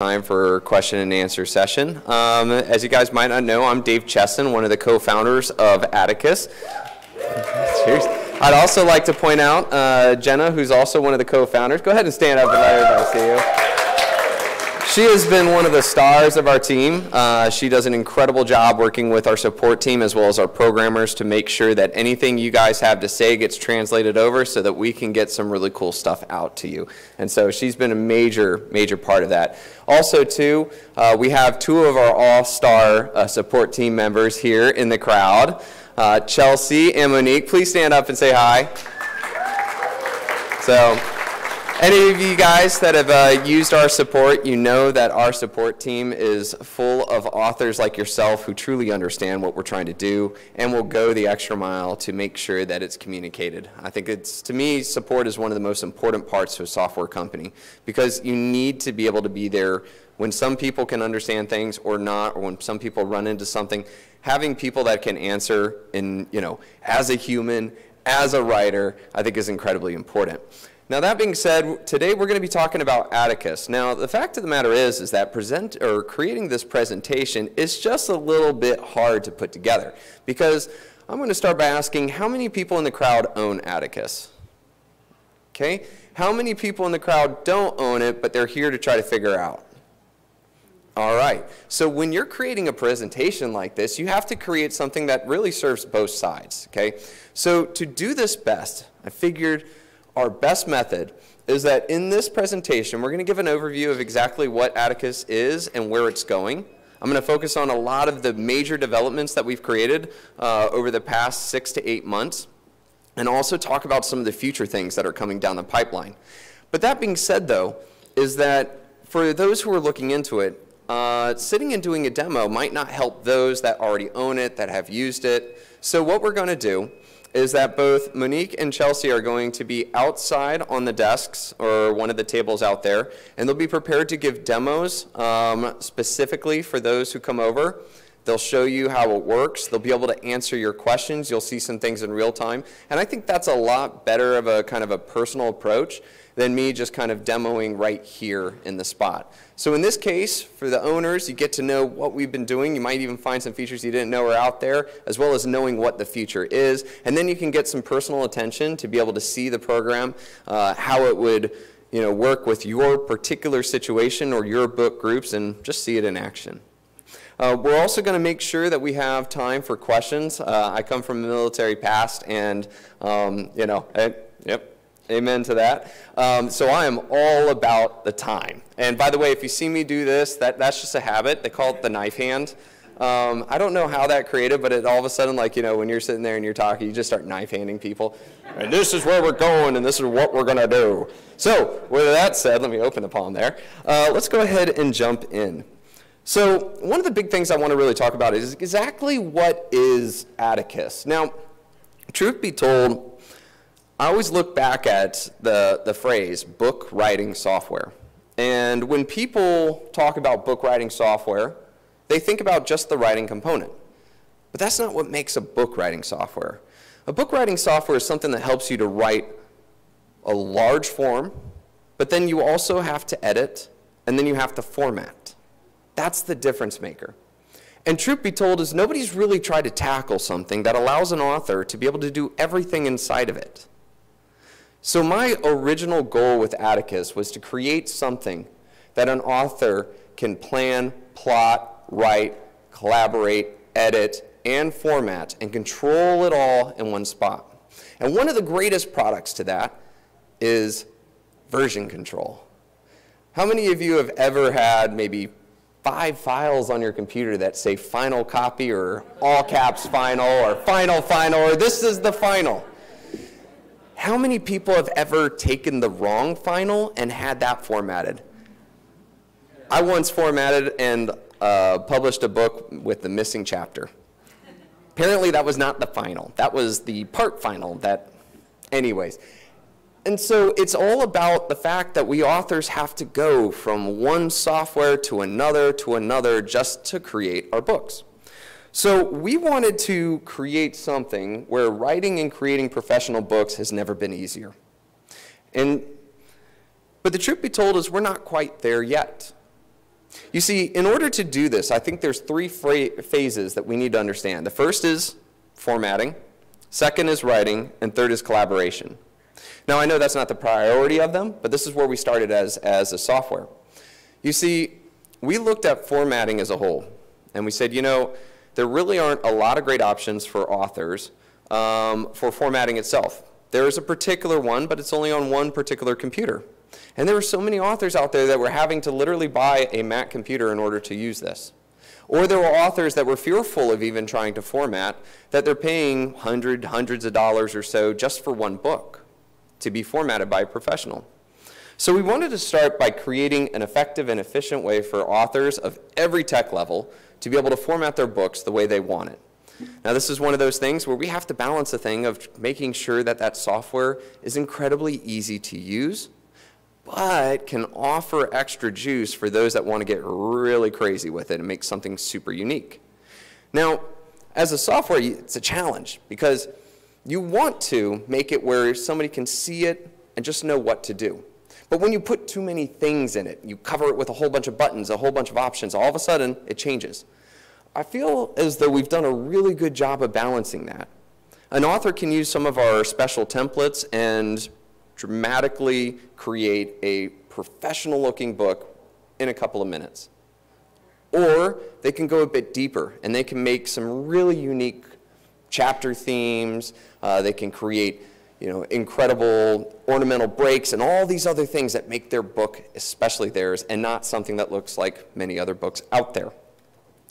Time for question and answer session. Um, as you guys might not know, I'm Dave Chesson, one of the co-founders of Atticus. Cheers. I'd also like to point out uh, Jenna, who's also one of the co-founders. Go ahead and stand up and let everybody see you. She has been one of the stars of our team. Uh, she does an incredible job working with our support team as well as our programmers to make sure that anything you guys have to say gets translated over so that we can get some really cool stuff out to you. And so she's been a major, major part of that. Also, too, uh, we have two of our all-star uh, support team members here in the crowd. Uh, Chelsea and Monique, please stand up and say hi. So any of you guys that have uh, used our support, you know that our support team is full of authors like yourself who truly understand what we're trying to do and will go the extra mile to make sure that it's communicated. I think it's, to me, support is one of the most important parts to a software company because you need to be able to be there when some people can understand things or not, or when some people run into something. Having people that can answer in, you know, as a human, as a writer, I think is incredibly important. Now that being said, today we're going to be talking about Atticus. Now the fact of the matter is, is that present or creating this presentation is just a little bit hard to put together because I'm going to start by asking how many people in the crowd own Atticus? Okay, how many people in the crowd don't own it, but they're here to try to figure out? All right, so when you're creating a presentation like this, you have to create something that really serves both sides, okay? So to do this best, I figured our best method is that in this presentation, we're going to give an overview of exactly what Atticus is and where it's going. I'm going to focus on a lot of the major developments that we've created uh, over the past six to eight months, and also talk about some of the future things that are coming down the pipeline. But that being said, though, is that for those who are looking into it, uh, sitting and doing a demo might not help those that already own it, that have used it. So what we're going to do is that both Monique and Chelsea are going to be outside on the desks or one of the tables out there, and they'll be prepared to give demos um, specifically for those who come over. They'll show you how it works. They'll be able to answer your questions. You'll see some things in real time. And I think that's a lot better of a kind of a personal approach than me just kind of demoing right here in the spot. So in this case, for the owners, you get to know what we've been doing. You might even find some features you didn't know were out there, as well as knowing what the future is. And then you can get some personal attention to be able to see the program, uh, how it would you know, work with your particular situation or your book groups, and just see it in action. Uh, we're also going to make sure that we have time for questions. Uh, I come from a military past, and um, you know, I, yep, Amen to that. Um, so I am all about the time. And by the way, if you see me do this, that, that's just a habit. They call it the knife hand. Um, I don't know how that created, but it all of a sudden, like, you know, when you're sitting there and you're talking, you just start knife handing people. And this is where we're going, and this is what we're going to do. So, with that said, let me open the palm there. Uh, let's go ahead and jump in. So, one of the big things I want to really talk about is exactly what is Atticus. Now, truth be told, I always look back at the, the phrase book writing software. And when people talk about book writing software, they think about just the writing component. But that's not what makes a book writing software. A book writing software is something that helps you to write a large form, but then you also have to edit, and then you have to format. That's the difference maker. And truth be told is nobody's really tried to tackle something that allows an author to be able to do everything inside of it. So my original goal with Atticus was to create something that an author can plan, plot, write, collaborate, edit, and format, and control it all in one spot. And one of the greatest products to that is version control. How many of you have ever had maybe five files on your computer that say final copy or all caps final or final final or this is the final? How many people have ever taken the wrong final and had that formatted? I once formatted and uh, published a book with the missing chapter. Apparently that was not the final. That was the part final that, anyways. And so it's all about the fact that we authors have to go from one software to another to another just to create our books. So we wanted to create something where writing and creating professional books has never been easier. And, but the truth be told is we're not quite there yet. You see, in order to do this, I think there's three phases that we need to understand. The first is formatting, second is writing, and third is collaboration. Now, I know that's not the priority of them, but this is where we started as, as a software. You see, we looked at formatting as a whole, and we said, you know, there really aren't a lot of great options for authors um, for formatting itself. There is a particular one, but it's only on one particular computer. And there were so many authors out there that were having to literally buy a Mac computer in order to use this. Or there were authors that were fearful of even trying to format, that they're paying hundred, hundreds of dollars or so just for one book to be formatted by a professional. So we wanted to start by creating an effective and efficient way for authors of every tech level to be able to format their books the way they want it. Now this is one of those things where we have to balance the thing of making sure that that software is incredibly easy to use, but can offer extra juice for those that want to get really crazy with it and make something super unique. Now, as a software, it's a challenge because you want to make it where somebody can see it and just know what to do. But when you put too many things in it, you cover it with a whole bunch of buttons, a whole bunch of options, all of a sudden it changes. I feel as though we've done a really good job of balancing that. An author can use some of our special templates and dramatically create a professional looking book in a couple of minutes. Or they can go a bit deeper and they can make some really unique chapter themes. Uh, they can create you know, incredible ornamental breaks and all these other things that make their book especially theirs and not something that looks like many other books out there.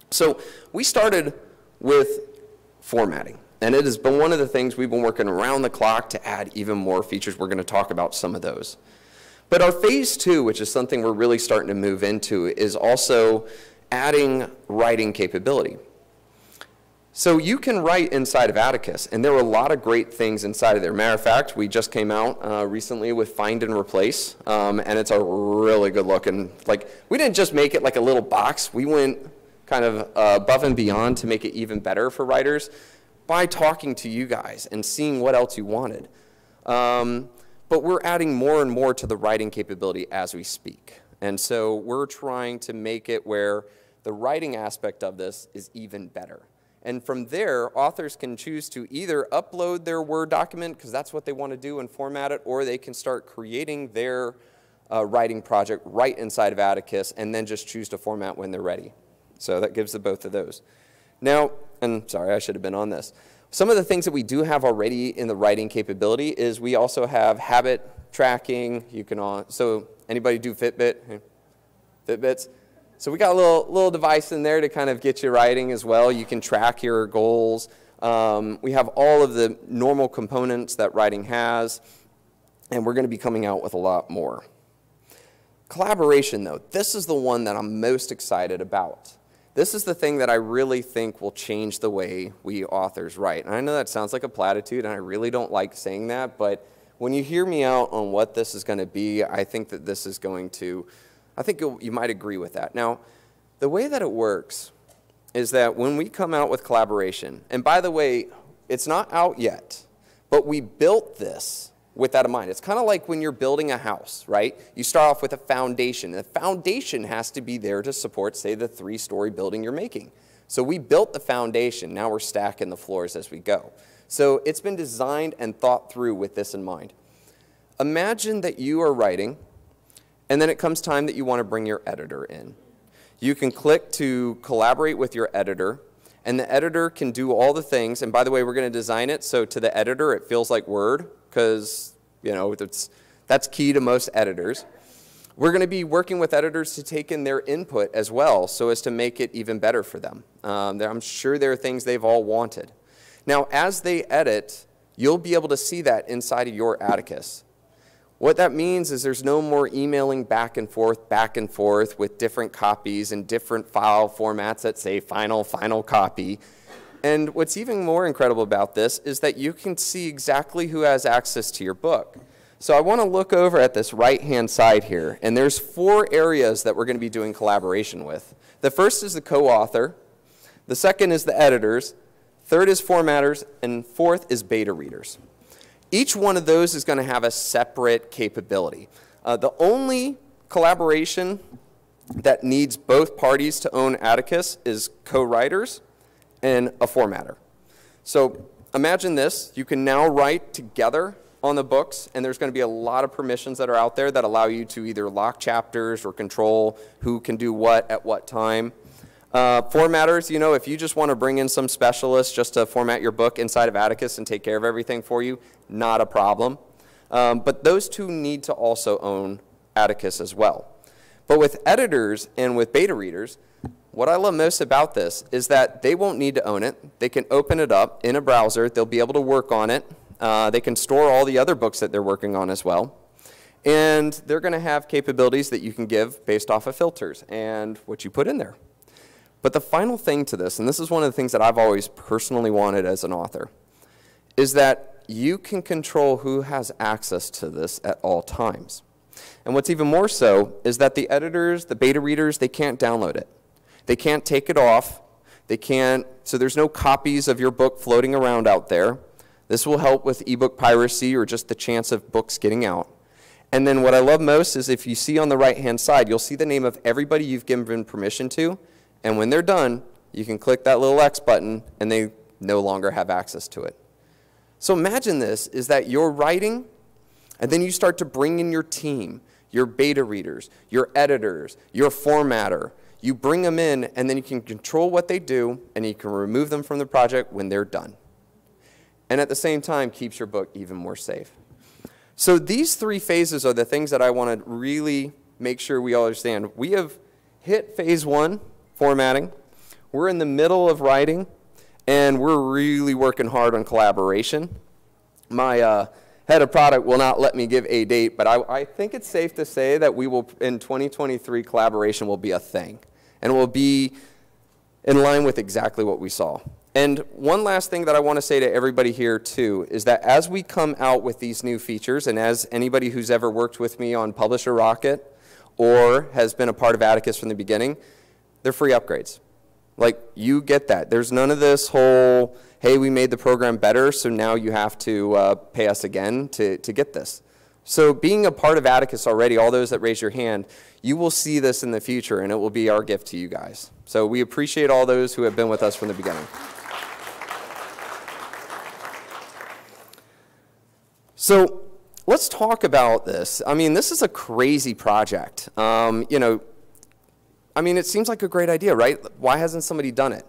So we started with formatting. And it has been one of the things we've been working around the clock to add even more features. We're going to talk about some of those. But our phase two, which is something we're really starting to move into, is also adding writing capability. So you can write inside of Atticus, and there are a lot of great things inside of there. Matter of fact, we just came out uh, recently with Find and Replace, um, and it's a really good look. And like, we didn't just make it like a little box. We went kind of uh, above and beyond to make it even better for writers by talking to you guys and seeing what else you wanted. Um, but we're adding more and more to the writing capability as we speak. And so we're trying to make it where the writing aspect of this is even better. And from there, authors can choose to either upload their Word document, because that's what they want to do and format it, or they can start creating their uh, writing project right inside of Atticus and then just choose to format when they're ready. So that gives the both of those. Now, and sorry, I should have been on this. Some of the things that we do have already in the writing capability is we also have habit tracking. You can all, so anybody do Fitbit? Fitbits? So we got a little, little device in there to kind of get you writing as well. You can track your goals. Um, we have all of the normal components that writing has, and we're going to be coming out with a lot more. Collaboration, though, this is the one that I'm most excited about. This is the thing that I really think will change the way we authors write. And I know that sounds like a platitude, and I really don't like saying that, but when you hear me out on what this is going to be, I think that this is going to, I think you might agree with that. Now, the way that it works is that when we come out with collaboration, and by the way, it's not out yet, but we built this with that in mind. It's kind of like when you're building a house, right? You start off with a foundation. The foundation has to be there to support, say, the three story building you're making. So we built the foundation. Now we're stacking the floors as we go. So it's been designed and thought through with this in mind. Imagine that you are writing, and then it comes time that you want to bring your editor in. You can click to collaborate with your editor, and the editor can do all the things. And by the way, we're going to design it so to the editor it feels like Word because you know that's that's key to most editors. We're going to be working with editors to take in their input as well so as to make it even better for them. Um, I'm sure there are things they've all wanted. Now, as they edit, you'll be able to see that inside of your Atticus. What that means is there's no more emailing back and forth, back and forth with different copies and different file formats that say final, final copy. And what's even more incredible about this is that you can see exactly who has access to your book. So I want to look over at this right-hand side here, and there's four areas that we're going to be doing collaboration with. The first is the co-author, the second is the editors, third is formatters, and fourth is beta readers. Each one of those is going to have a separate capability. Uh, the only collaboration that needs both parties to own Atticus is co-writers and a formatter. So imagine this, you can now write together on the books, and there's going to be a lot of permissions that are out there that allow you to either lock chapters or control who can do what at what time. Uh, formatters, you know, if you just want to bring in some specialist just to format your book inside of Atticus and take care of everything for you, not a problem. Um, but those two need to also own Atticus as well. But with editors and with beta readers, what I love most about this is that they won't need to own it. They can open it up in a browser. They'll be able to work on it. Uh, they can store all the other books that they're working on as well. And they're going to have capabilities that you can give based off of filters and what you put in there. But the final thing to this, and this is one of the things that I've always personally wanted as an author, is that you can control who has access to this at all times. And what's even more so is that the editors, the beta readers, they can't download it. They can't take it off. They can't, so there's no copies of your book floating around out there. This will help with ebook piracy or just the chance of books getting out. And then what I love most is if you see on the right-hand side, you'll see the name of everybody you've given permission to. And when they're done, you can click that little X button and they no longer have access to it. So imagine this, is that you're writing and then you start to bring in your team, your beta readers, your editors, your formatter. You bring them in and then you can control what they do and you can remove them from the project when they're done and at the same time keeps your book even more safe. So these three phases are the things that I want to really make sure we all understand. We have hit phase one, formatting. We're in the middle of writing, and we're really working hard on collaboration. My uh, head of product will not let me give a date, but I, I think it's safe to say that we will, in 2023, collaboration will be a thing, and will be in line with exactly what we saw. And one last thing that I want to say to everybody here too is that as we come out with these new features, and as anybody who's ever worked with me on Publisher Rocket or has been a part of Atticus from the beginning, they're free upgrades. Like, you get that. There's none of this whole, hey, we made the program better, so now you have to uh, pay us again to, to get this. So being a part of Atticus already, all those that raise your hand, you will see this in the future, and it will be our gift to you guys. So we appreciate all those who have been with us from the beginning. So let's talk about this. I mean, this is a crazy project. Um, you know, I mean, it seems like a great idea, right? Why hasn't somebody done it?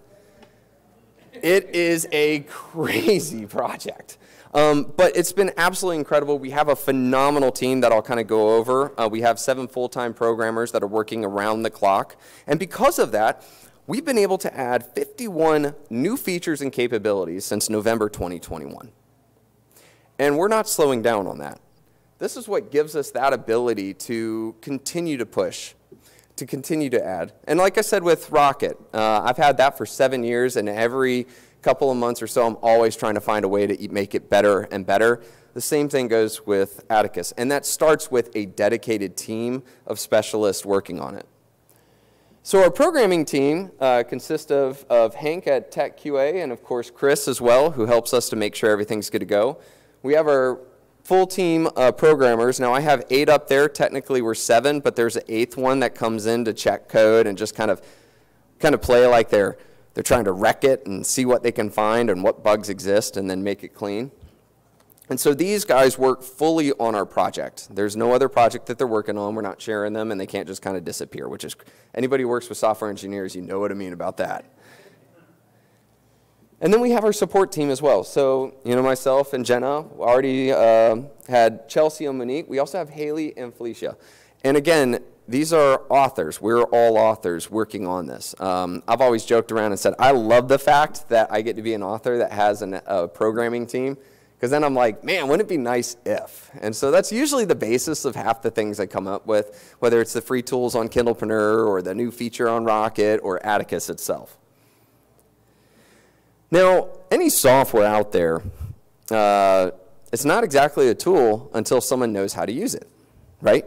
It is a crazy project. Um, but it's been absolutely incredible. We have a phenomenal team that I'll kind of go over. Uh, we have seven full-time programmers that are working around the clock. And because of that, we've been able to add 51 new features and capabilities since November 2021. And we're not slowing down on that. This is what gives us that ability to continue to push, to continue to add. And like I said with Rocket, uh, I've had that for seven years, and every couple of months or so, I'm always trying to find a way to make it better and better. The same thing goes with Atticus, and that starts with a dedicated team of specialists working on it. So our programming team uh, consists of, of Hank at Tech QA, and of course Chris as well, who helps us to make sure everything's good to go. We have our full team uh, programmers. Now I have eight up there. Technically we're seven, but there's an eighth one that comes in to check code and just kind of kind of play like they're they're trying to wreck it and see what they can find and what bugs exist and then make it clean. And so these guys work fully on our project. There's no other project that they're working on. We're not sharing them and they can't just kind of disappear, which is anybody who works with software engineers, you know what I mean about that. And then we have our support team as well. So, you know, myself and Jenna already uh, had Chelsea and Monique. We also have Haley and Felicia. And again, these are authors. We're all authors working on this. Um, I've always joked around and said, I love the fact that I get to be an author that has an, a programming team. Because then I'm like, man, wouldn't it be nice if? And so that's usually the basis of half the things I come up with, whether it's the free tools on Kindlepreneur or the new feature on Rocket or Atticus itself. Now, any software out there, uh, it's not exactly a tool until someone knows how to use it, right?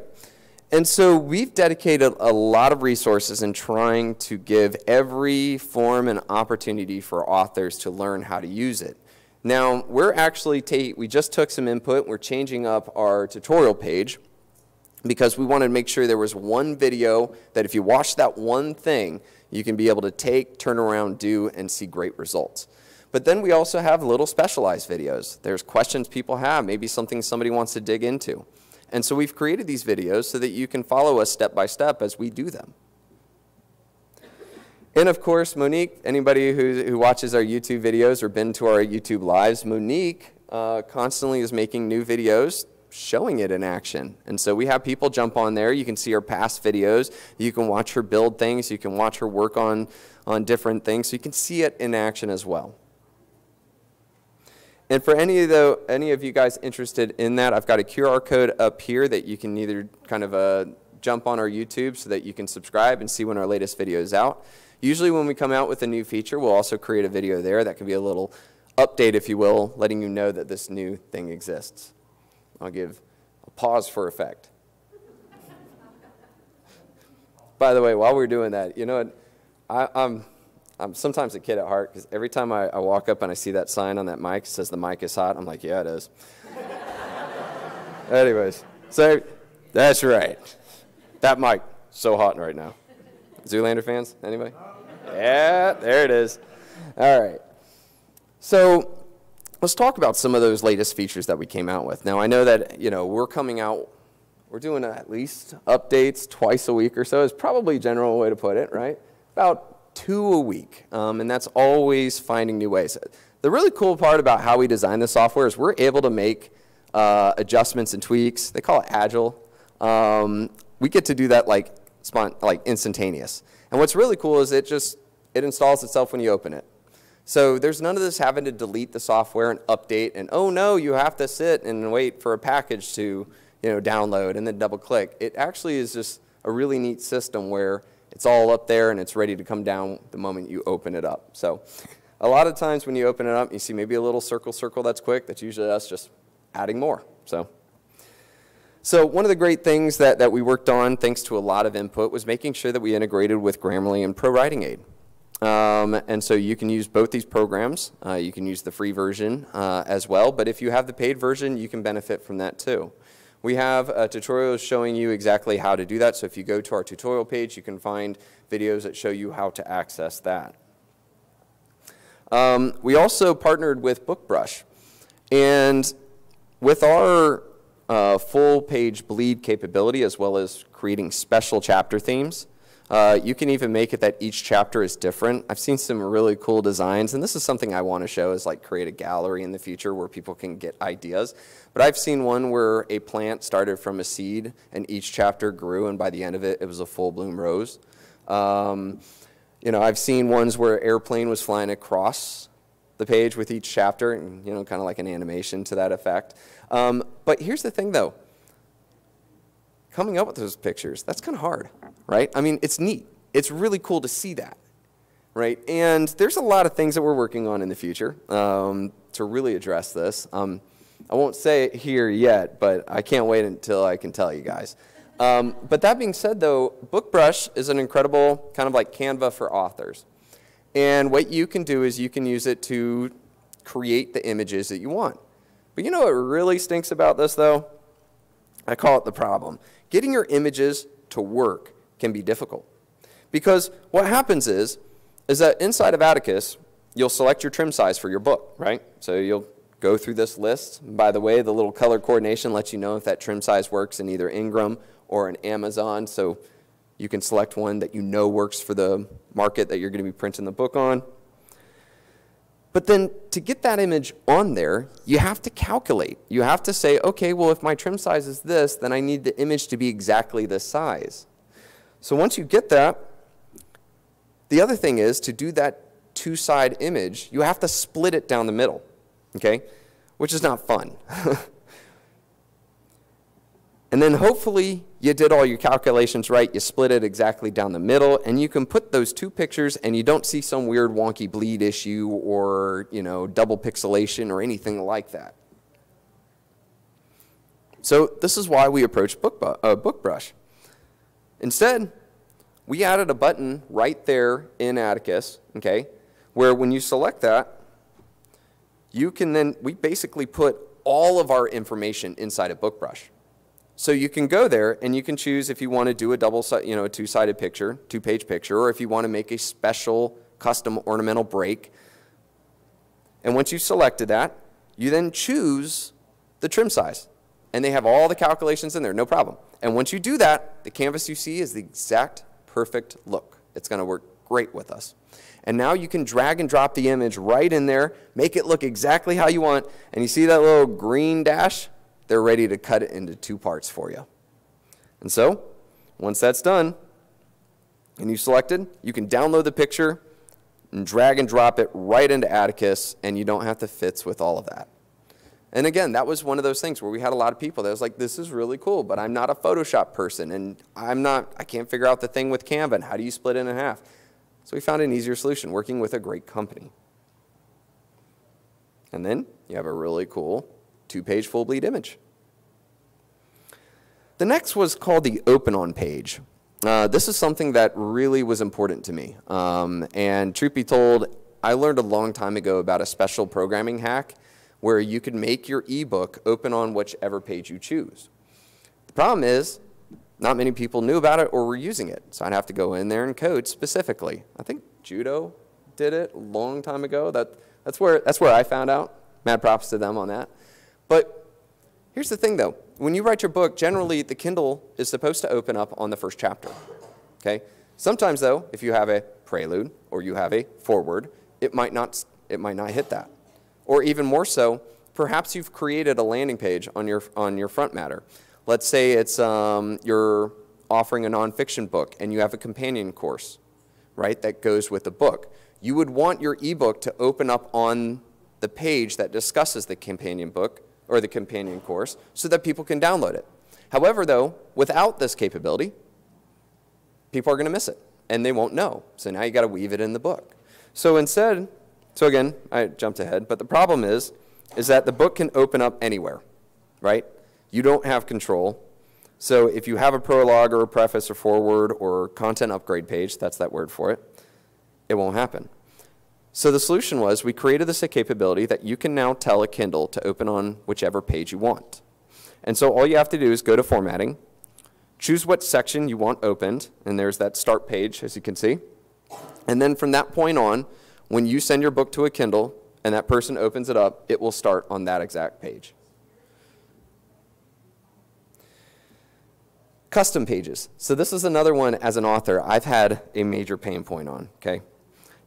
And so we've dedicated a lot of resources in trying to give every form and opportunity for authors to learn how to use it. Now, we're actually, we just took some input, we're changing up our tutorial page. Because we wanted to make sure there was one video that if you watch that one thing, you can be able to take, turn around, do, and see great results. But then we also have little specialized videos. There's questions people have, maybe something somebody wants to dig into. And so we've created these videos so that you can follow us step by step as we do them. And of course, Monique, anybody who, who watches our YouTube videos or been to our YouTube lives, Monique uh, constantly is making new videos showing it in action. And so we have people jump on there. You can see her past videos. You can watch her build things. You can watch her work on, on different things. So you can see it in action as well. And for any of, the, any of you guys interested in that, I've got a QR code up here that you can either kind of uh, jump on our YouTube so that you can subscribe and see when our latest video is out. Usually when we come out with a new feature, we'll also create a video there that can be a little update, if you will, letting you know that this new thing exists. I'll give a pause for effect. By the way, while we're doing that, you know what? I, I'm, I'm sometimes a kid at heart because every time I, I walk up and I see that sign on that mic, it says the mic is hot, I'm like, yeah, it is. Anyways, so that's right. That mic, so hot right now. Zoolander fans? Anybody? Yeah, there it is. All right. So let's talk about some of those latest features that we came out with. Now, I know that, you know, we're coming out, we're doing at least updates twice a week or so is probably a general way to put it, right? About two a week, um, and that's always finding new ways. The really cool part about how we design the software is we're able to make uh, adjustments and tweaks. They call it agile. Um, we get to do that like, like instantaneous. And what's really cool is it just, it installs itself when you open it. So there's none of this having to delete the software and update and, oh no, you have to sit and wait for a package to you know, download and then double click. It actually is just a really neat system where it's all up there and it's ready to come down the moment you open it up. So a lot of times when you open it up, you see maybe a little circle circle that's quick. That's usually us just adding more. So, so one of the great things that, that we worked on, thanks to a lot of input, was making sure that we integrated with Grammarly and Pro Writing Aid. Um, and so you can use both these programs. Uh, you can use the free version uh, as well, but if you have the paid version, you can benefit from that too. We have a tutorial showing you exactly how to do that, so if you go to our tutorial page, you can find videos that show you how to access that. Um, we also partnered with BookBrush, and with our uh, full page bleed capability as well as creating special chapter themes, uh, you can even make it that each chapter is different. I've seen some really cool designs, and this is something I want to show is like create a gallery in the future where people can get ideas. But I've seen one where a plant started from a seed, and each chapter grew, and by the end of it, it was a full bloom rose. Um, you know, I've seen ones where airplane was flying across the page with each chapter, and you know, kind of like an animation to that effect. Um, but here's the thing, though coming up with those pictures, that's kind of hard, right? I mean, it's neat. It's really cool to see that, right? And there's a lot of things that we're working on in the future um, to really address this. Um, I won't say it here yet, but I can't wait until I can tell you guys. Um, but that being said, though, BookBrush is an incredible kind of like Canva for authors. And what you can do is you can use it to create the images that you want. But you know what really stinks about this, though? I call it the problem getting your images to work can be difficult. Because what happens is, is that inside of Atticus, you'll select your trim size for your book, right? So you'll go through this list. By the way, the little color coordination lets you know if that trim size works in either Ingram or in Amazon. So you can select one that you know works for the market that you're going to be printing the book on. But then to get that image on there, you have to calculate. You have to say, okay, well, if my trim size is this, then I need the image to be exactly this size. So once you get that, the other thing is to do that two-side image, you have to split it down the middle, okay? Which is not fun. And then hopefully you did all your calculations right, you split it exactly down the middle, and you can put those two pictures and you don't see some weird wonky bleed issue or, you know, double pixelation or anything like that. So this is why we approached Book, uh, BookBrush. Instead, we added a button right there in Atticus, okay, where when you select that, you can then, we basically put all of our information inside of BookBrush. So you can go there and you can choose if you want to do a double, you know, a two-sided picture, two-page picture, or if you want to make a special custom ornamental break. And once you've selected that, you then choose the trim size. And they have all the calculations in there, no problem. And once you do that, the canvas you see is the exact perfect look. It's going to work great with us. And now you can drag and drop the image right in there, make it look exactly how you want. And you see that little green dash? They're ready to cut it into two parts for you. And so, once that's done, and you selected, you can download the picture and drag and drop it right into Atticus, and you don't have to fitz with all of that. And again, that was one of those things where we had a lot of people that was like, this is really cool, but I'm not a Photoshop person, and I'm not, I can't figure out the thing with Canva, and how do you split it in half? So we found an easier solution, working with a great company. And then you have a really cool two-page full bleed image. The next was called the open on page. Uh, this is something that really was important to me. Um, and truth be told, I learned a long time ago about a special programming hack where you could make your ebook open on whichever page you choose. The problem is, not many people knew about it or were using it. So I'd have to go in there and code specifically. I think Jutoh did it a long time ago. That, that's, where, that's where I found out. Mad props to them on that. But here's the thing though. When you write your book, generally the Kindle is supposed to open up on the first chapter. Okay? Sometimes though, if you have a prelude or you have a foreword, it might not, it might not hit that. Or even more so, perhaps you've created a landing page on your, on your front matter. Let's say it's um, you're offering a nonfiction book and you have a companion course, right, that goes with the book. You would want your ebook to open up on the page that discusses the companion book or the companion course so that people can download it. However, though, without this capability, people are going to miss it and they won't know. So now you got to weave it in the book. So instead, so again, I jumped ahead, but the problem is, is that the book can open up anywhere, right? You don't have control. So if you have a prologue or a preface or foreword or content upgrade page, that's that word for it, it won't happen. So the solution was we created this capability that you can now tell a Kindle to open on whichever page you want. And so all you have to do is go to formatting, choose what section you want opened, and there's that start page, as you can see. And then from that point on, when you send your book to a Kindle and that person opens it up, it will start on that exact page. Custom pages. So this is another one as an author I've had a major pain point on, okay?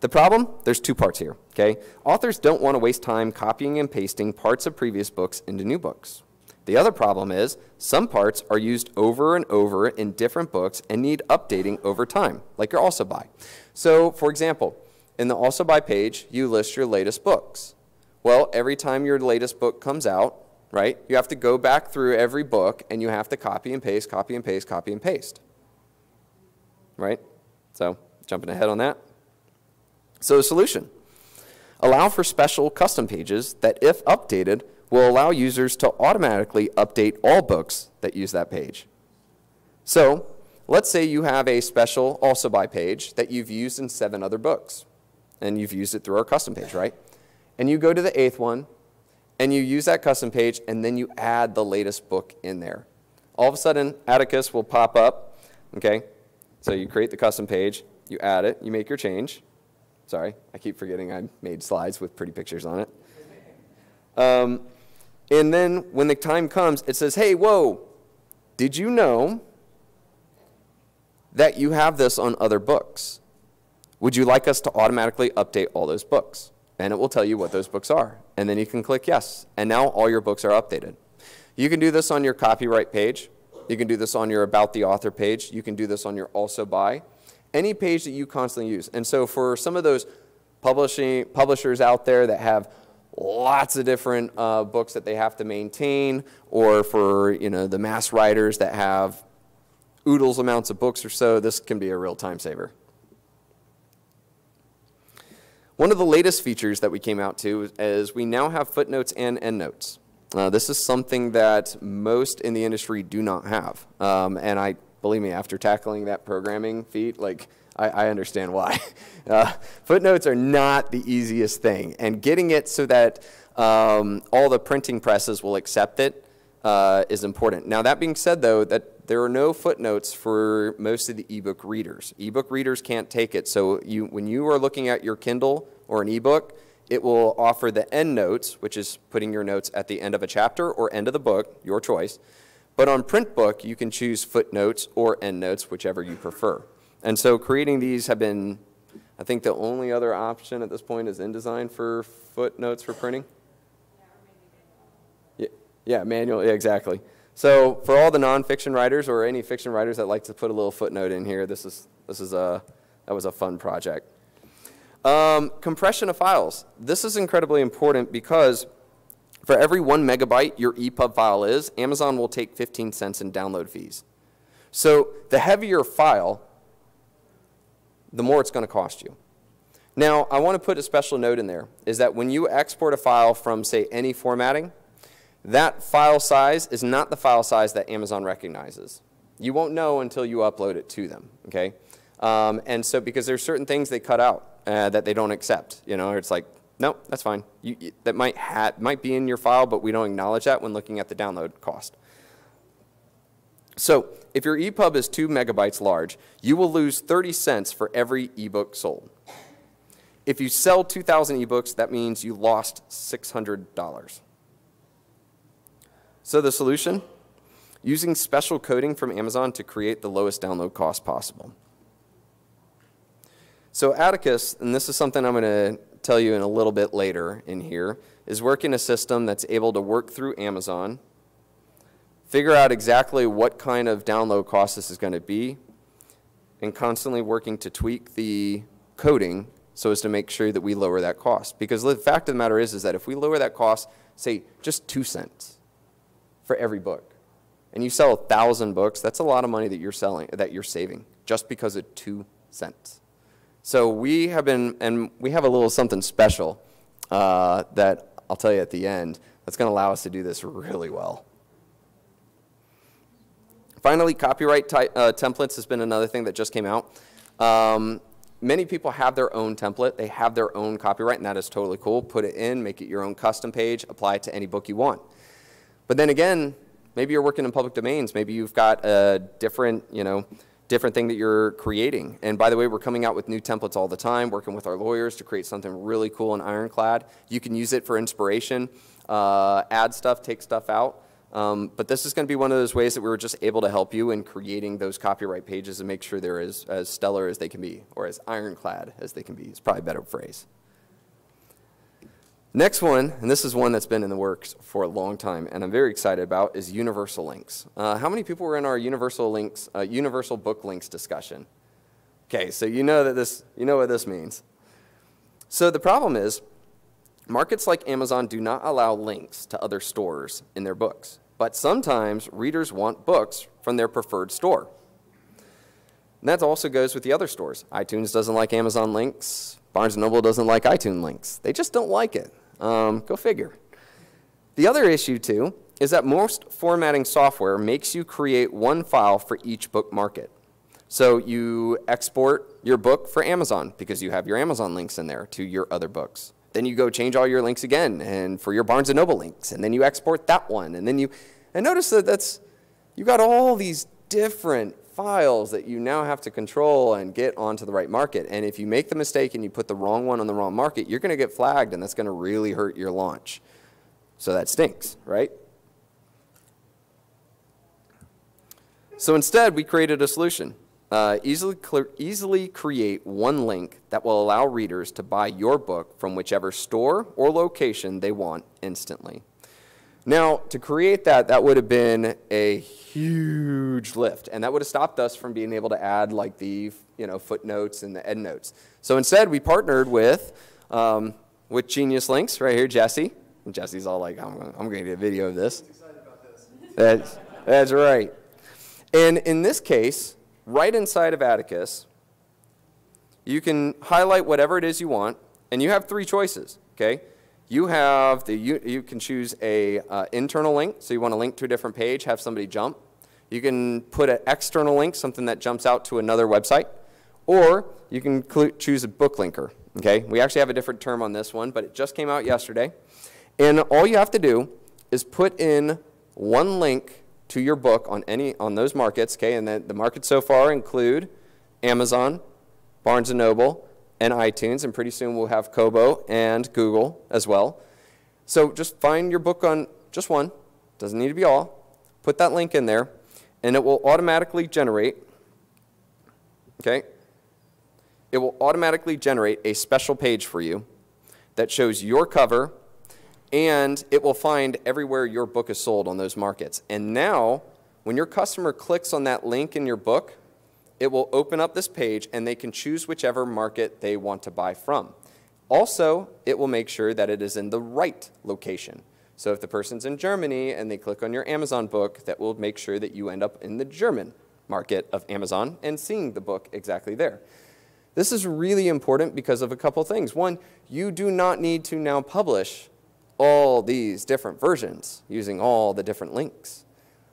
The problem, there's two parts here, okay? Authors don't want to waste time copying and pasting parts of previous books into new books. The other problem is some parts are used over and over in different books and need updating over time, like your also by. So, for example, in the also by page, you list your latest books. Well, every time your latest book comes out, right? You have to go back through every book and you have to copy and paste, copy and paste, copy and paste. Right? So, jumping ahead on that. So, the solution allow for special custom pages that, if updated, will allow users to automatically update all books that use that page. So, let's say you have a special also by page that you've used in seven other books, and you've used it through our custom page, right? And you go to the eighth one, and you use that custom page, and then you add the latest book in there. All of a sudden, Atticus will pop up, okay? So you create the custom page, you add it, you make your change. Sorry, I keep forgetting I made slides with pretty pictures on it. Um, and then when the time comes, it says, hey, whoa, did you know that you have this on other books? Would you like us to automatically update all those books? and it will tell you what those books are. And then you can click yes, and now all your books are updated. You can do this on your copyright page. You can do this on your About the Author page. You can do this on your Also By. Any page that you constantly use. And so for some of those publishing publishers out there that have lots of different uh, books that they have to maintain, or for you know the mass writers that have oodles amounts of books or so, this can be a real time saver. One of the latest features that we came out to is we now have footnotes and endnotes. Uh, this is something that most in the industry do not have. Um, and I, believe me, after tackling that programming feat, like, I, I understand why. Uh, footnotes are not the easiest thing. And getting it so that um, all the printing presses will accept it uh, is important. Now, that being said, though, that there are no footnotes for most of the ebook readers. Ebook readers can't take it. So you, when you are looking at your Kindle or an ebook, it will offer the end notes, which is putting your notes at the end of a chapter or end of the book, your choice. But on print book, you can choose footnotes or endnotes, whichever you prefer. And so creating these have been, I think the only other option at this point is InDesign for footnotes for printing. Yeah, manual, yeah, exactly. So for all the nonfiction writers or any fiction writers that like to put a little footnote in here, this is, this is a, that was a fun project. Um, compression of files. This is incredibly important because for every one megabyte your EPUB file is, Amazon will take 15 cents in download fees. So the heavier file, the more it's going to cost you. Now, I want to put a special note in there, is that when you export a file from, say, any formatting, that file size is not the file size that Amazon recognizes. You won't know until you upload it to them, okay? Um, and so because there's certain things they cut out uh, that they don't accept, you know, it's like, no, that's fine. You, that might, might be in your file, but we don't acknowledge that when looking at the download cost. So if your EPUB is 2 megabytes large, you will lose 30 cents for every ebook sold. If you sell 2,000 ebooks, that means you lost $600. So the solution? Using special coding from Amazon to create the lowest download cost possible. So Atticus, and this is something I'm going to tell you in a little bit later in here, is working a system that's able to work through Amazon, figure out exactly what kind of download cost this is going to be, and constantly working to tweak the coding so as to make sure that we lower that cost. Because the fact of the matter is, is that if we lower that cost, say, just two cents, for every book. And you sell a thousand books, that's a lot of money that you're selling, that you're saving, just because of two cents. So we have been, and we have a little something special uh, that I'll tell you at the end that's going to allow us to do this really well. Finally, copyright uh, templates has been another thing that just came out. Um, many people have their own template. They have their own copyright, and that is totally cool. Put it in, make it your own custom page, apply it to any book you want. But then again, maybe you're working in public domains. Maybe you've got a different, you know, different thing that you're creating. And by the way, we're coming out with new templates all the time, working with our lawyers to create something really cool and ironclad. You can use it for inspiration, uh, add stuff, take stuff out. Um, but this is going to be one of those ways that we were just able to help you in creating those copyright pages and make sure they're as, as stellar as they can be, or as ironclad as they can be. It's probably a better phrase. Next one, and this is one that's been in the works for a long time, and I'm very excited about, is universal links. Uh, how many people were in our universal links, uh, universal book links discussion? Okay, so you know that this, you know what this means. So the problem is, markets like Amazon do not allow links to other stores in their books, but sometimes readers want books from their preferred store. And that also goes with the other stores. iTunes doesn't like Amazon links. Barnes & Noble doesn't like iTunes links. They just don't like it. Um, go figure. The other issue, too, is that most formatting software makes you create one file for each book market. So you export your book for Amazon because you have your Amazon links in there to your other books. Then you go change all your links again and for your Barnes & Noble links, and then you export that one, and then you, and notice that that's, you got all these different files that you now have to control and get onto the right market. And if you make the mistake and you put the wrong one on the wrong market, you're going to get flagged and that's going to really hurt your launch. So that stinks, right? So instead, we created a solution. Uh, easily, easily create one link that will allow readers to buy your book from whichever store or location they want instantly. Now, to create that, that would have been a huge lift, and that would have stopped us from being able to add like the you know footnotes and the endnotes. So instead, we partnered with um, with Genius Links right here, Jesse. And Jesse's all like, "I'm, I'm going to get a video of this." That's that's right. And in this case, right inside of Atticus, you can highlight whatever it is you want, and you have three choices. Okay you have the, you, you can choose a uh, internal link, so you want to link to a different page, have somebody jump. You can put an external link, something that jumps out to another website, or you can choose a book linker. Okay, we actually have a different term on this one, but it just came out yesterday. And all you have to do is put in one link to your book on any on those markets, okay? And the, the markets so far include Amazon, Barnes & Noble, and iTunes, and pretty soon we'll have Kobo and Google as well. So just find your book on just one, doesn't need to be all. Put that link in there, and it will automatically generate, okay? It will automatically generate a special page for you that shows your cover, and it will find everywhere your book is sold on those markets. And now, when your customer clicks on that link in your book, it will open up this page and they can choose whichever market they want to buy from. Also, it will make sure that it is in the right location. So if the person's in Germany and they click on your Amazon book, that will make sure that you end up in the German market of Amazon and seeing the book exactly there. This is really important because of a couple things. One, you do not need to now publish all these different versions using all the different links.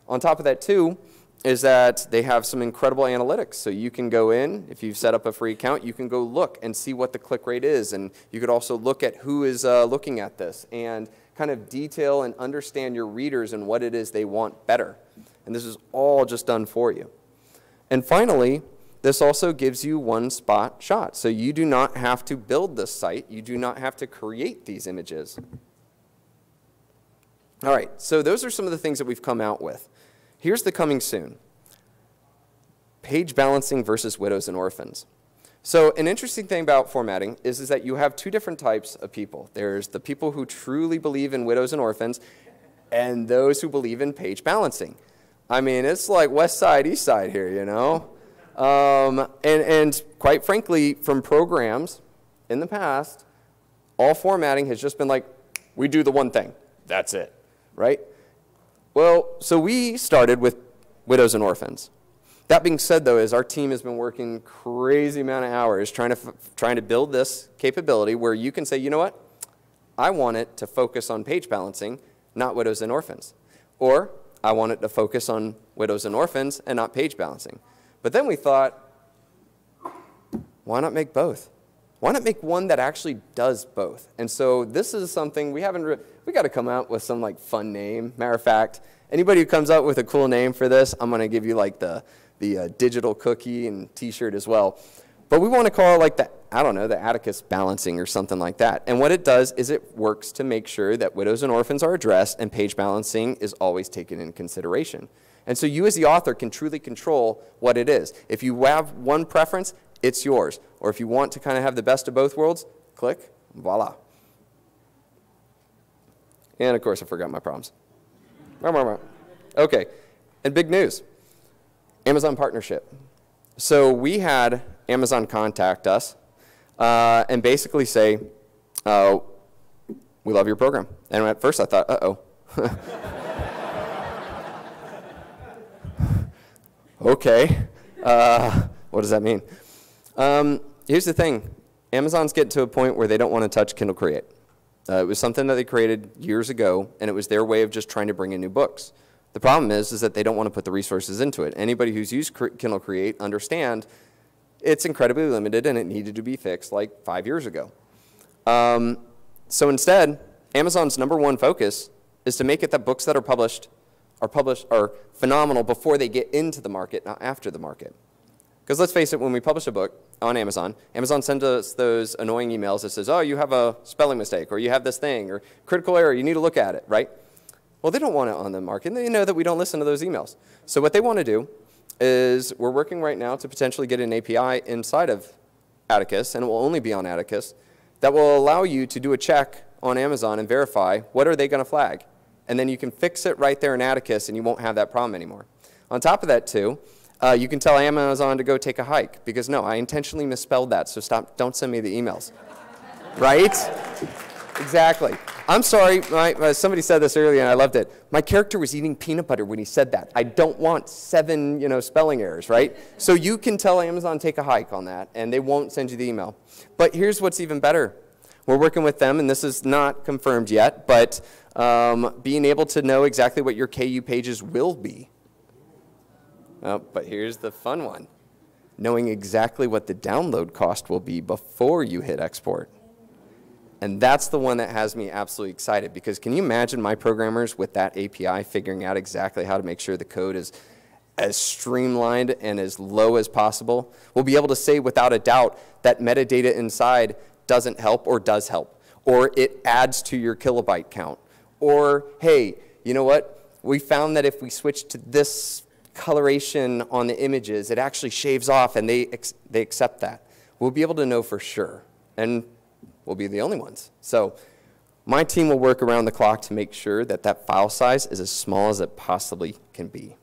On top of that, too, is that they have some incredible analytics. So you can go in, if you've set up a free account, you can go look and see what the click rate is. And you could also look at who is uh, looking at this and kind of detail and understand your readers and what it is they want better. And this is all just done for you. And finally, this also gives you one spot shot. So you do not have to build this site. You do not have to create these images. All right, so those are some of the things that we've come out with. Here's the coming soon. Page balancing versus widows and orphans. So an interesting thing about formatting is, is that you have two different types of people. There's the people who truly believe in widows and orphans, and those who believe in page balancing. I mean, it's like west side, east side here, you know? Um, and, and quite frankly, from programs in the past, all formatting has just been like, we do the one thing. That's it, right? Well, so we started with widows and orphans. That being said, though, is our team has been working crazy amount of hours trying to, trying to build this capability where you can say, you know what? I want it to focus on page balancing, not widows and orphans. Or I want it to focus on widows and orphans and not page balancing. But then we thought, why not make both? Why not make one that actually does both? And so this is something we haven't, we got to come out with some like fun name. Matter of fact, anybody who comes up with a cool name for this, I'm going to give you like the, the uh, digital cookie and t-shirt as well. But we want to call it like the, I don't know, the Atticus balancing or something like that. And what it does is it works to make sure that widows and orphans are addressed and page balancing is always taken in consideration. And so you as the author can truly control what it is. If you have one preference, it's yours. Or if you want to kind of have the best of both worlds, click, voila. And of course, I forgot my problems. Okay, and big news Amazon partnership. So we had Amazon contact us uh, and basically say, uh, We love your program. And at first I thought, uh oh. okay, uh, what does that mean? Um, here's the thing Amazon's getting to a point where they don't want to touch Kindle Create. Uh, it was something that they created years ago, and it was their way of just trying to bring in new books. The problem is, is that they don't want to put the resources into it. Anybody who's used Kindle Create understand it's incredibly limited and it needed to be fixed like five years ago. Um, so instead, Amazon's number one focus is to make it that books that are published are published are phenomenal before they get into the market, not after the market. Because let's face it, when we publish a book on Amazon, Amazon sends us those annoying emails that says, oh, you have a spelling mistake, or you have this thing, or critical error, you need to look at it, right? Well, they don't want it on the market, and they know that we don't listen to those emails. So what they want to do is we're working right now to potentially get an API inside of Atticus, and it will only be on Atticus, that will allow you to do a check on Amazon and verify what are they going to flag. And then you can fix it right there in Atticus, and you won't have that problem anymore. On top of that, too, uh, you can tell Amazon to go take a hike because no, I intentionally misspelled that, so stop, don't send me the emails. right? Exactly. I'm sorry, my, uh, somebody said this earlier and I loved it. My character was eating peanut butter when he said that. I don't want seven, you know, spelling errors, right? So you can tell Amazon take a hike on that and they won't send you the email. But here's what's even better. We're working with them, and this is not confirmed yet, but um, being able to know exactly what your KU pages will be. Oh, but here's the fun one. Knowing exactly what the download cost will be before you hit export. And that's the one that has me absolutely excited because can you imagine my programmers with that API figuring out exactly how to make sure the code is as streamlined and as low as possible? We'll be able to say without a doubt that metadata inside doesn't help or does help, or it adds to your kilobyte count. Or, hey, you know what? We found that if we switch to this coloration on the images, it actually shaves off and they, they accept that. We'll be able to know for sure. And we'll be the only ones. So my team will work around the clock to make sure that that file size is as small as it possibly can be.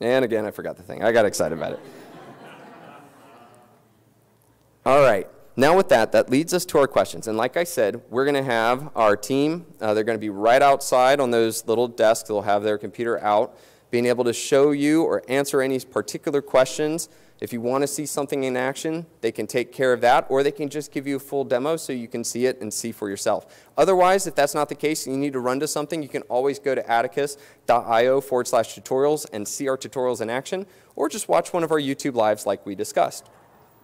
And again, I forgot the thing. I got excited about it. All right. Now with that, that leads us to our questions. And like I said, we're going to have our team. Uh, they're going to be right outside on those little desks. They'll have their computer out, being able to show you or answer any particular questions if you want to see something in action, they can take care of that, or they can just give you a full demo so you can see it and see for yourself. Otherwise, if that's not the case and you need to run to something, you can always go to atticus.io forward slash tutorials and see our tutorials in action, or just watch one of our YouTube lives like we discussed.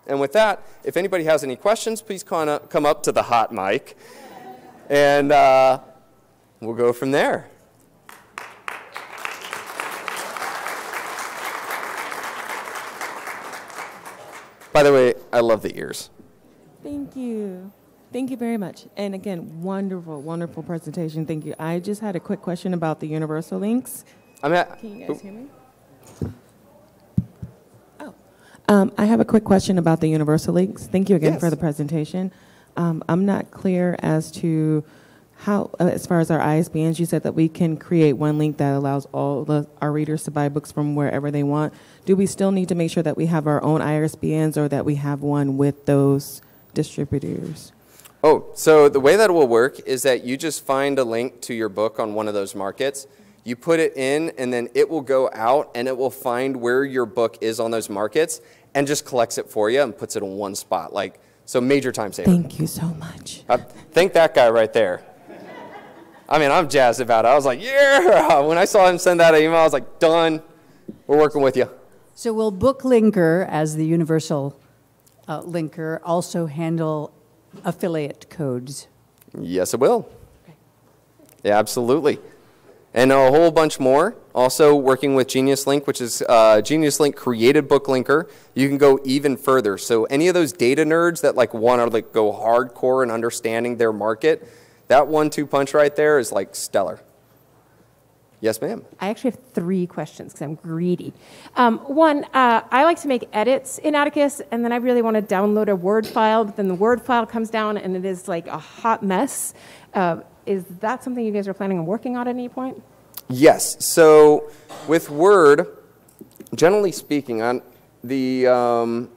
And with that, if anybody has any questions, please come up to the hot mic, and uh, we'll go from there. By the way, I love the ears. Thank you. Thank you very much. And again, wonderful, wonderful presentation. Thank you. I just had a quick question about the universal links. I'm at, Can you guys hear me? Oh, um, I have a quick question about the universal links. Thank you again Yes. for the presentation. Um, I'm not clear as to how, uh, as far as our ISBNs, you said that we can create one link that allows all the, our readers to buy books from wherever they want. Do we still need to make sure that we have our own ISBNs or that we have one with those distributors? Oh, so the way that it will work is that you just find a link to your book on one of those markets. You put it in, and then it will go out and it will find where your book is on those markets and just collects it for you and puts it in one spot. Like, so major time saver. Thank you so much. Uh, thank that guy right there. I mean, I'm jazzed about it. I was like, yeah. When I saw him send that email, I was like, done. We're working with you. So will BookLinker, as the universal uh, linker, also handle affiliate codes? Yes, it will. Yeah, absolutely. And a whole bunch more. Also working with Genius Link, which is uh, Genius Link created BookLinker. You can go even further. So any of those data nerds that like want to like go hardcore in understanding their market, that one-two punch right there is like stellar. Yes, ma'am. I actually have three questions because I'm greedy. Um, one, uh, I like to make edits in Atticus, and then I really want to download a Word file, but then the Word file comes down and it is like a hot mess. Uh, is that something you guys are planning on working on at any point? Yes. So with Word, generally speaking, on the um,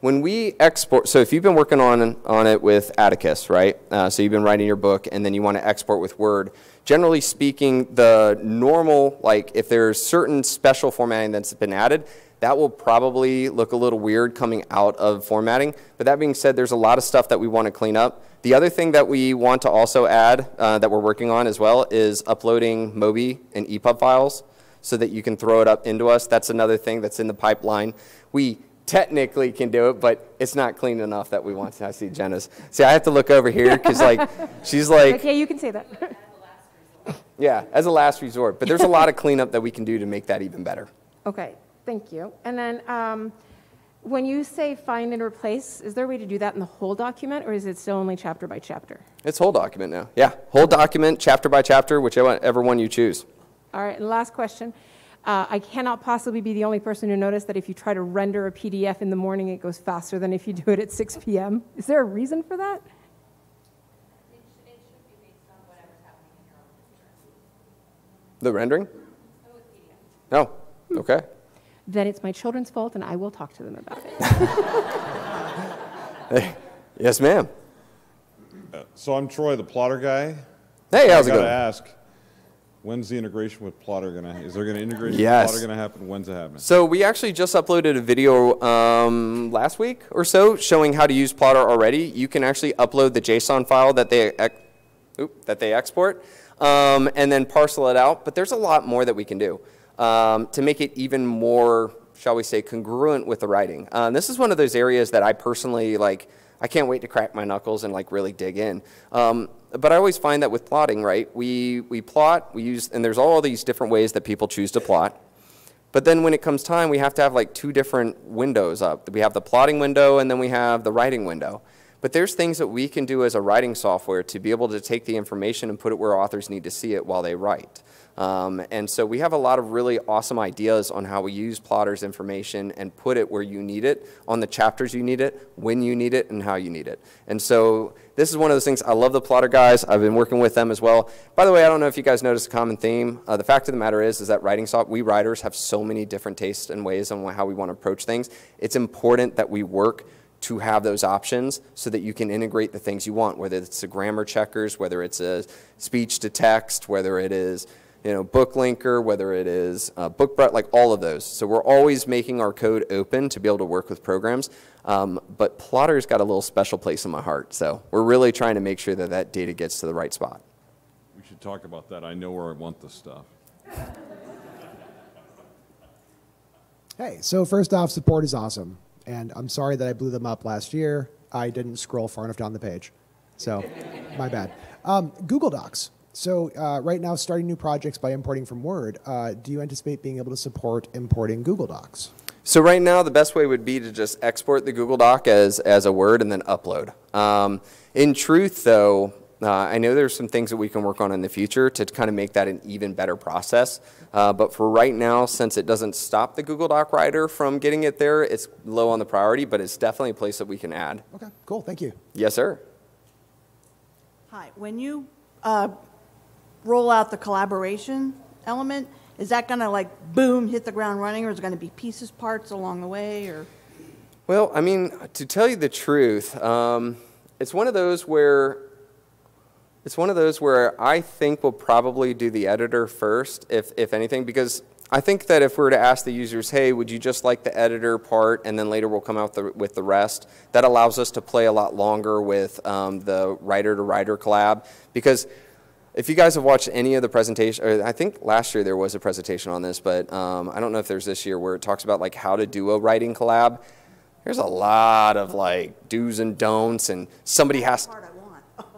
when we export, so if you've been working on on it with Atticus, right? Uh, so you've been writing your book, and then you want to export with Word. Generally speaking, the normal, like if there's certain special formatting that's been added, that will probably look a little weird coming out of formatting. But that being said, there's a lot of stuff that we want to clean up. The other thing that we want to also add uh, that we're working on as well is uploading Mobi and EPUB files so that you can throw it up into us. That's another thing that's in the pipeline. We technically can do it, but it's not clean enough that we want to. I see Jenna's. See, I have to look over here because like she's like, Okay, you can say that. yeah, as a last resort. But there's a lot of cleanup that we can do to make that even better. okay, thank you. And then um, when you say find and replace, is there a way to do that in the whole document, or is it still only chapter by chapter? It's whole document now. Yeah, whole document, chapter by chapter, whichever one you choose. All right, and last question. Uh, I cannot possibly be the only person who noticed that if you try to render a PDF in the morning, it goes faster than if you do it at 6 p.m. Is there a reason for that? The rendering? No. Okay. Then it's my children's fault, and I will talk to them about it. Yes, ma'am. So I'm Troy, the Plottr guy. Hey, how's I it gotta going? ask, when's the integration with Plottr gonna? Is there gonna integration Yes. with Plottr gonna happen? When's it happening? So we actually just uploaded a video um, last week or so showing how to use Plottr already. You can actually upload the JSON file that they ex- oop, that they export um, and then parcel it out. But there's a lot more that we can do um, to make it even more, shall we say, congruent with the writing. Uh, this is one of those areas that I personally like. I can't wait to crack my knuckles and like really dig in. Um, but I always find that with plotting, right? We we plot, we use, and there's all these different ways that people choose to plot. But then when it comes time, we have to have like two different windows up. We have the plotting window and then we have the writing window. But there's things that we can do as a writing software to be able to take the information and put it where authors need to see it while they write. Um, and so we have a lot of really awesome ideas on how we use Plottr's information and put it where you need it, on the chapters you need it, when you need it, and how you need it. And so this is one of those things, I love the Plottr guys. I've been working with them as well. By the way, I don't know if you guys noticed a common theme. Uh, the fact of the matter is, is that writing software, we writers have so many different tastes and ways on how we want to approach things. It's important that we work to have those options so that you can integrate the things you want, whether it's the grammar checkers, whether it's a speech to text, whether it is you know, BookLinker, whether it is uh, BookBrush, like all of those. So we're always making our code open to be able to work with programs. Um, but Plottr's got a little special place in my heart. So we're really trying to make sure that that data gets to the right spot. We should talk about that. I know where I want the stuff. Hey, so first off, support is awesome. And I'm sorry that I blew them up last year. I didn't scroll far enough down the page. So, my bad. Um, Google Docs. So, uh, right now, starting new projects by importing from Word, uh, do you anticipate being able to support importing Google Docs? So right now, the best way would be to just export the Google Doc as, as a Word and then upload. Um, in truth, though, uh, I know there's some things that we can work on in the future to kind of make that an even better process. Uh, but for right now, since it doesn't stop the Google Doc writer from getting it there, it's low on the priority, but it's definitely a place that we can add. Okay, cool. Thank you. Yes, sir. Hi, when you uh, roll out the collaboration element, is that going to like boom, hit the ground running, or is it going to be pieces, parts along the way, or? Well, I mean, to tell you the truth, um, it's one of those where it's one of those where I think we'll probably do the editor first, if, if anything, because I think that if we were to ask the users, hey, would you just like the editor part, and then later we'll come out the, with the rest, that allows us to play a lot longer with um, the writer-to-writer collab. Because if you guys have watched any of the presentation, or I think last year there was a presentation on this, but um, I don't know if there's this year where it talks about like how to do a writing collab. There's a lot of like do's and don'ts, and somebody has. Want.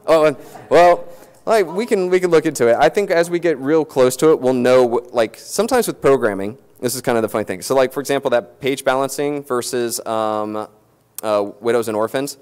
Oh, well, like we can we can look into it. I think as we get real close to it, we'll know. Like sometimes with programming, this is kind of the funny thing. So, like for example, that page balancing versus um, uh, widows and orphans.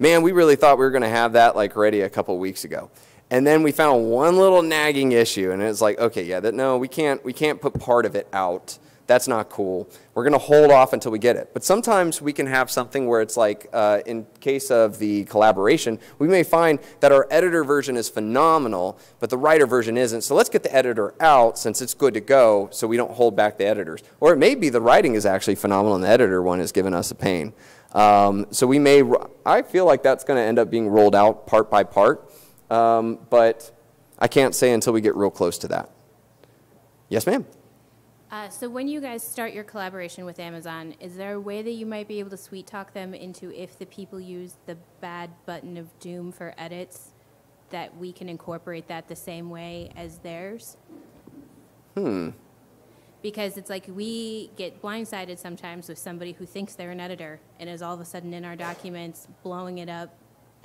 Man, we really thought we were going to have that like ready a couple weeks ago. And then we found one little nagging issue, and it's like, okay, yeah, that no, we can't we can't put part of it out. That's not cool. We're going to hold off until we get it. But sometimes we can have something where it's like, uh, in case of the collaboration, we may find that our editor version is phenomenal, but the writer version isn't. So let's get the editor out since it's good to go so we don't hold back the editors. Or it may be the writing is actually phenomenal and the editor one is giving us a pain. Um, so we may, I feel like that's going to end up being rolled out part by part. Um, but I can't say until we get real close to that. Yes, ma'am. Uh, so when you guys start your collaboration with Amazon, is there a way that you might be able to sweet talk them into if the people use the bad button of doom for edits, that we can incorporate that the same way as theirs? Hmm. Because it's like we get blindsided sometimes with somebody who thinks they're an editor and is all of a sudden in our documents blowing it up,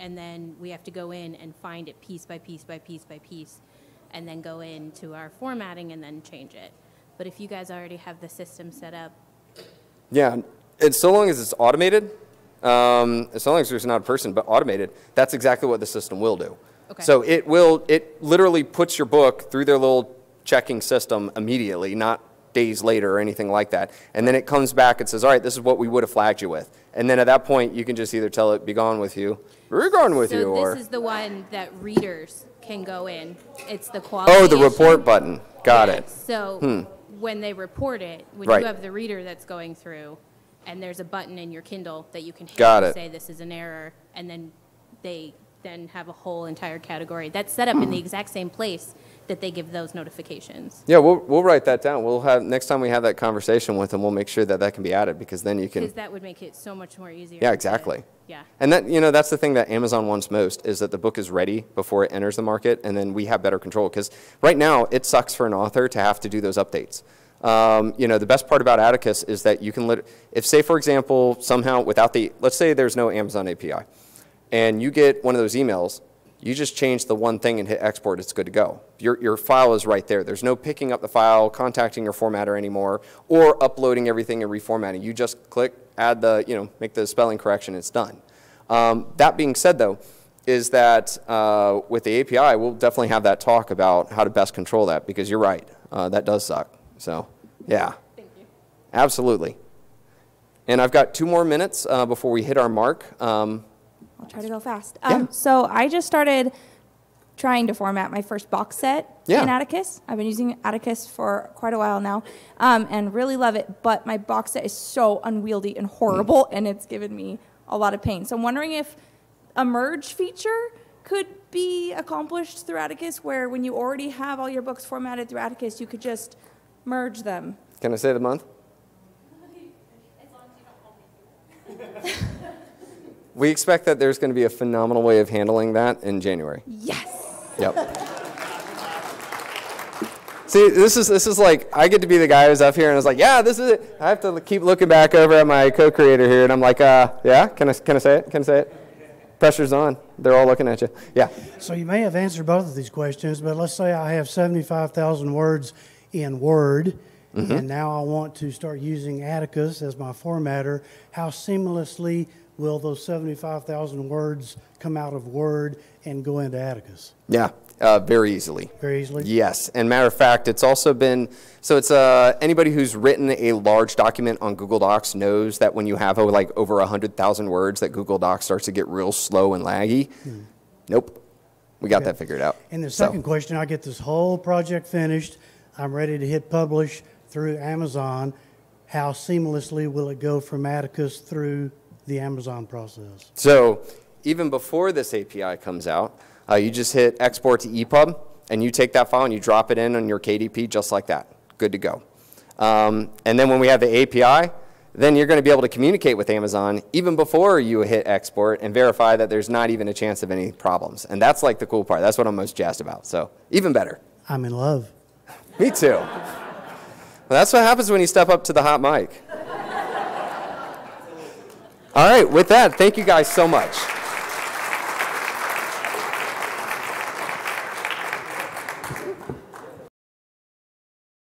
and then we have to go in and find it piece by piece by piece by piece, and then go into our formatting and then change it. But if you guys already have the system set up, Yeah, and so long as it's automated, um, as long as there's not a person, but automated, that's exactly what the system will do. Okay. So it will, it literally puts your book through their little checking system immediately, not days later or anything like that. And then it comes back and says, all right, this is what we would have flagged you with. And then at that point, you can just either tell it, be gone with you, be gone with you, so or, this is the one that readers can go in. It's the quality. oh, the issue. report button. Got Yeah, it. So hmm. when they report it, when Right. you have the reader that's going through, and there's a button in your Kindle that you can hit Got and it. say this is an error, and then they then have a whole entire category that's set up in the exact same place that they give those notifications. Yeah, we'll, we'll write that down. We'll have, next time we have that conversation with them, we'll make sure that that can be added, because then you can. Because that would make it so much more easier. Yeah, to- exactly. Yeah. And that, you know, that's the thing that Amazon wants most is that the book is ready before it enters the market, and then we have better control. Because right now, it sucks for an author to have to do those updates. Um, you know, the best part about Atticus is that you can, lit- if say, for example, somehow without the, let's say there's no Amazon API, and you get one of those emails, you just change the one thing and hit export, it's good to go. Your, your file is right there. There's no picking up the file, contacting your formatter anymore, or uploading everything and reformatting. You just click, add the, you know, make the spelling correction, it's done. Um, that being said, though, is that uh, with the API, we'll definitely have that talk about how to best control that, because you're right, uh, that does suck. So, yeah. Thank you. Absolutely. And I've got two more minutes uh, before we hit our mark. Um, I'll try to go fast. Yeah. Um, So I just started trying to format my first box set Yeah. in Atticus. I've been using Atticus for quite a while now um, and really love it, but my box set is so unwieldy and horrible, and it's given me a lot of pain. So I'm wondering if a merge feature could be accomplished through Atticus, where when you already have all your books formatted through Atticus, you could just merge them. can I say the month? we expect that there's going to be a phenomenal way of handling that in January. Yes. Yep. See, this is this is like I get to be the guy who's up here and is like, yeah, this is it. I have to keep looking back over at my co-creator here, and I'm like, uh, yeah, can I can I say it? Can I say it? Pressure's on. They're all looking at you. Yeah. So you may have answered both of these questions, but let's say I have 75,000 words in Word, and now I want to start using Atticus as my formatter. How seamlessly will those 75,000 words come out of Word and go into Atticus? Yeah. Uh, very easily. Very easily? Yes, and matter of fact, it's also been so. It's uh, anybody who's written a large document on Google Docs knows that when you have oh, like over hundred thousand words, that Google Docs starts to get real slow and laggy. Nope, we got that figured out. And the So- second question, I get this whole project finished. I'm ready to hit publish through Amazon. How seamlessly will it go from Atticus through the Amazon process? So even before this API comes out, uh, you just hit export to EPUB, and you take that file and you drop it in on your KDP just like that. Good to go. Um, and then when we have the API, then you're going to be able to communicate with Amazon even before you hit export and verify that there's not even a chance of any problems. And that's like the cool part. That's what I'm most jazzed about. So even better. I'm in love. Me too. Well, that's what happens when you step up to the hot mic. All right, with that, thank you guys so much.